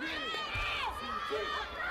Thank you.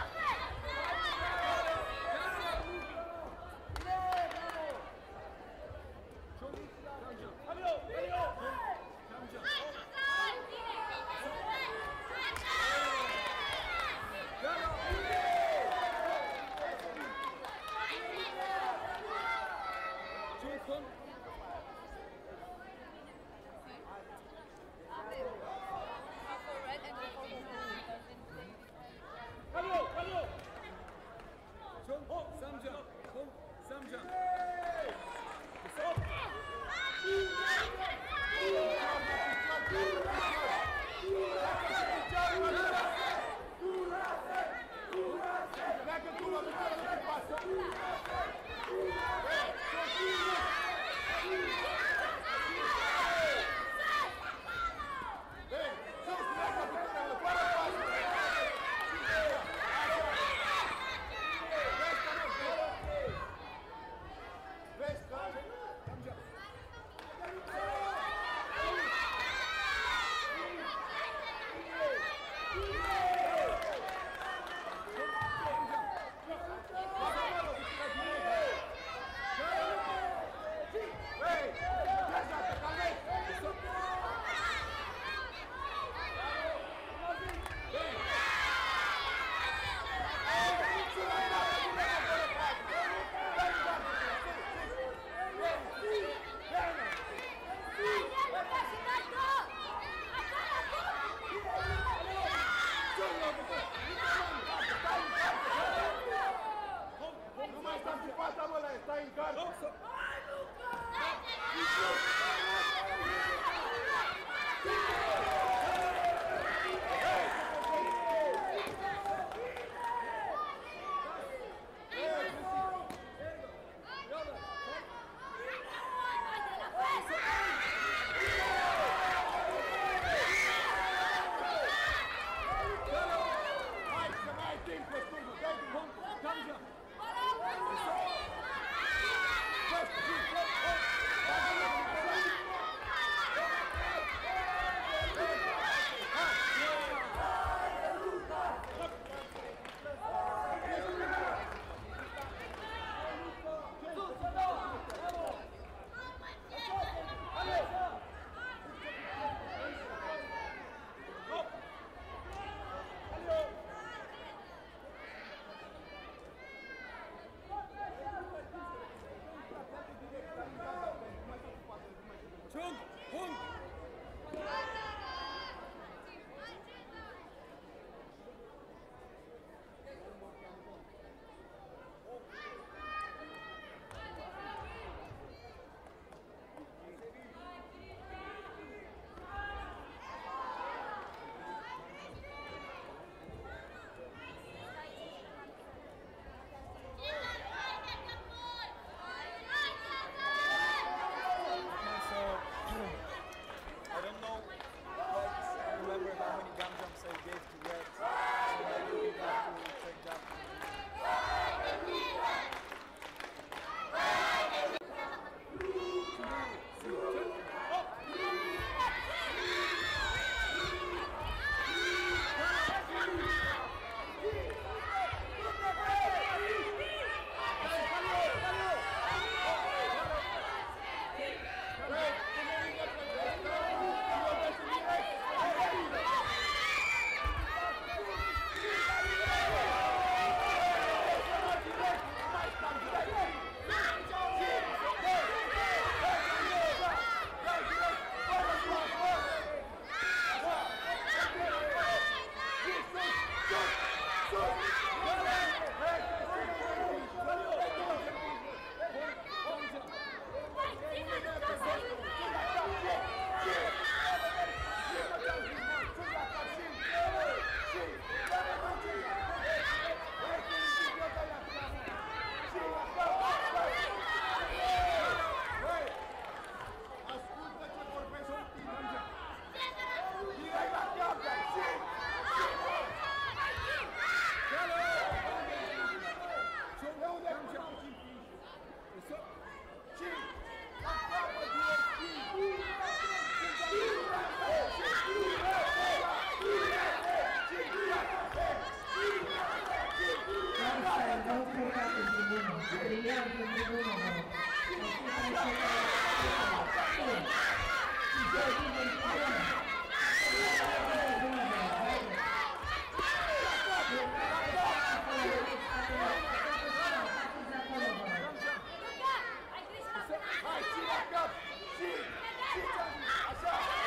Back up! Shoot! Shoot! Attack!